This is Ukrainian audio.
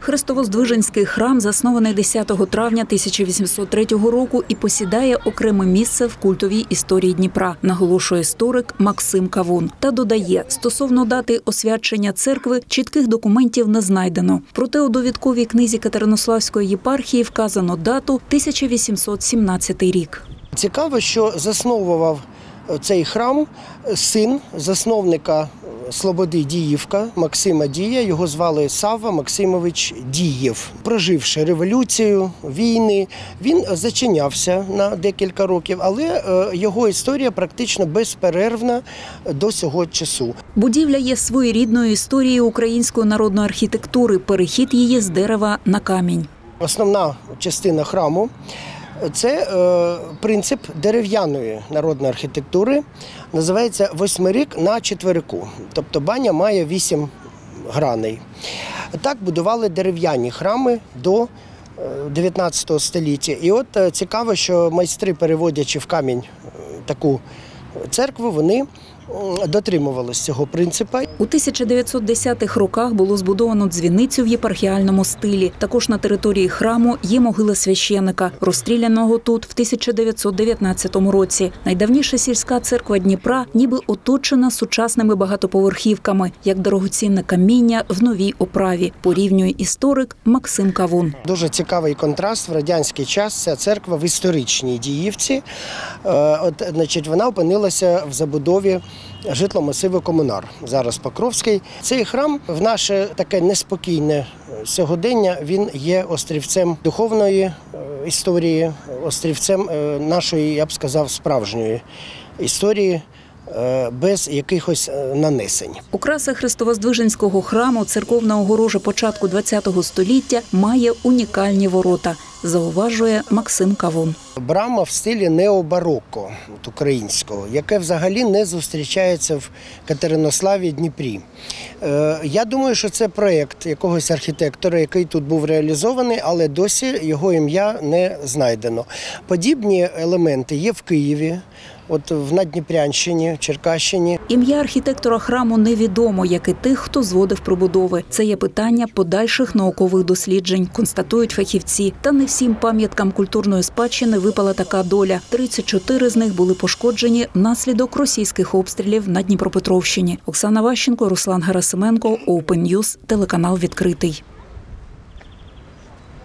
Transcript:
Христово-Здвиженський храм заснований 10 травня 1803 року і посідає окреме місце в культовій історії Дніпра, наголошує історик Максим Кавун. Та додає, стосовно дати освячення церкви чітких документів не знайдено. Проте у довідковій книзі Катеринославської єпархії вказано дату 1817 рік. Цікаво, що засновував е, цей храм син засновника Слободи Діївка Максима Дія. Його звали Савва Максимович Дієв. Проживши революцію, війни, він зачинявся на декілька років, але е, його історія практично безперервна до цього часу. Будівля є своєрідною історією української народної архітектури. Перехід її з дерева на камінь. Основна частина храму це е, принцип дерев'яної народної архітектури. Називається восьмирік на четверику. Тобто баня має вісім граней. Так будували дерев'яні храми до е, 19 століття. І от е, цікаво, що майстри, переводячи в камінь е, таку церкву, вони дотримувалися цього принципу. У 1910-х роках було збудовано дзвіницю в єпархіальному стилі. Також на території храму є могила священика, розстріляного тут в 1919 році. Найдавніша сільська церква Дніпра ніби оточена сучасними багатоповерхівками, як дорогоцінне каміння в новій оправі. Порівнює історик Максим Кавун. Дуже цікавий контраст в радянський час. Ця церква в історичній Діївці. Е, От, значить, вона опинилася в забудові житломасиву Комунар, зараз Покровський. Цей храм в наше таке неспокійне е, сьогодення. Він є острівцем духовної е, історії, острівцем е, нашої, я б сказав, справжньої історії без якихось е, нанесень. Украса Христовоздвиженського храму церковна огорожа початку ХХ століття має унікальні ворота, зауважує Максим Кавун. Брама в стилі необарокко от українського, яке взагалі не зустрічається в Катеринославі Дніпрі. Е, я думаю, що це проєкт якогось архітектора, який тут був реалізований, але досі його ім'я не знайдено. Подібні елементи є в Києві, от в Надніпрянщині, Черкащині. Ім'я архітектора храму невідомо, як і тих, хто зводив прибудови. Це є питання подальших наукових досліджень, констатують фахівці. Та не всім пам'яткам культурної спадщини випала така доля. 34 з них були пошкоджені внаслідок російських обстрілів на Дніпропетровщині. Оксана Ващенко, Руслан Герасименко, Open News, телеканал відкритий.